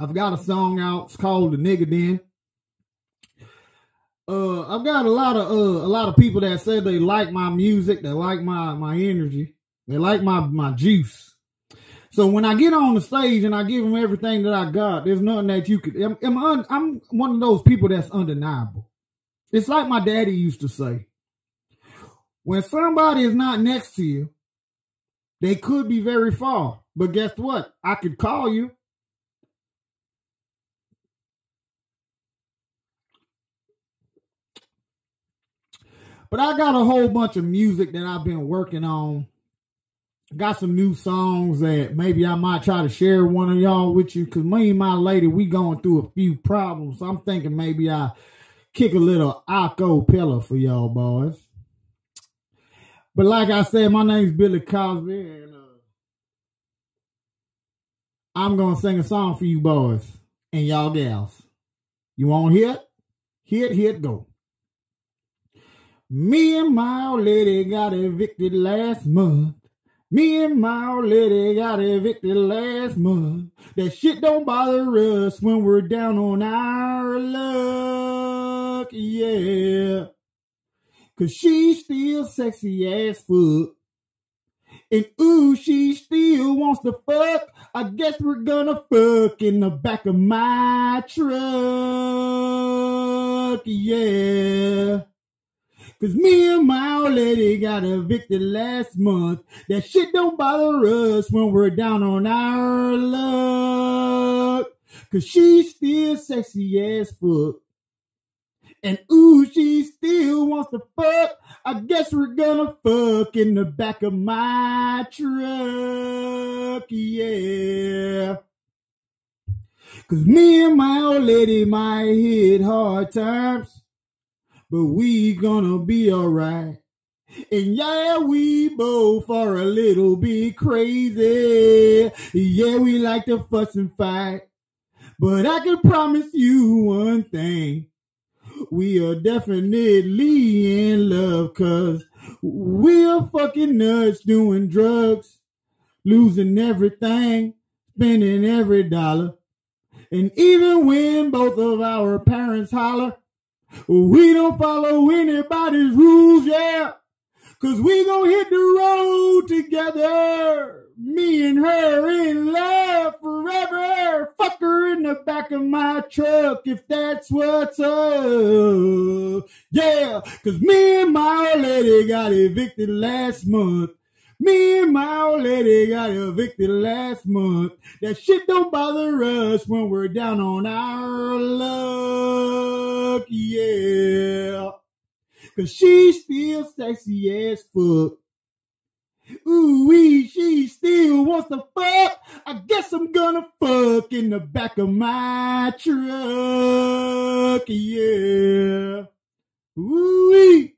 I've got a song out. It's called The Nigga Den. Uh, I've got a lot of uh, a lot of people that say they like my music, they like my my energy, they like my my juice. So when I get on the stage and I give them everything that I got, there's nothing that you could. I'm I'm, un, I'm one of those people that's undeniable. It's like my daddy used to say. When somebody is not next to you, they could be very far. But guess what? I could call you. But I got a whole bunch of music that I've been working on. Got some new songs that maybe I might try to share one of y'all with you. Cause me and my lady, we going through a few problems. So I'm thinking maybe I kick a little acapella for y'all boys. But like I said, my name's Billy Cosbey, and uh, I'm gonna sing a song for you boys and y'all gals. You want to hear it? Hit, hit, go. Me and my old lady got evicted last month. Me and my old lady got evicted last month. That shit don't bother us when we're down on our luck, yeah. Cause she's still sexy as fuck. And ooh, she still wants to fuck. I guess we're gonna fuck in the back of my truck, yeah. Cause me and my old lady got evicted last month. That shit don't bother us when we're down on our luck. Cause she's still sexy as fuck. And ooh, she still wants to fuck. I guess we're gonna fuck in the back of my truck, yeah. Cause me and my old lady might hit hard times, but we gonna be alright. And yeah, we both are a little bit crazy. Yeah, we like to fuss and fight. But I can promise you one thing we are definitely in love cause we're fucking nuts doing drugs, losing everything, spending every dollar. And even when both of our parents holler, we don't follow anybody's rules, yeah. Cause we gonna hit the road together. Me and her in love forever. Fuck her in the back of my truck if that's what's up. Yeah, cause me and my old lady got evicted last month. Me and my old lady got evicted last month. That shit don't bother us when we're down on our Cause she's still sexy as fuck. Ooh wee, she still wants to fuck. I guess I'm gonna fuck in the back of my truck. Yeah. Ooh wee.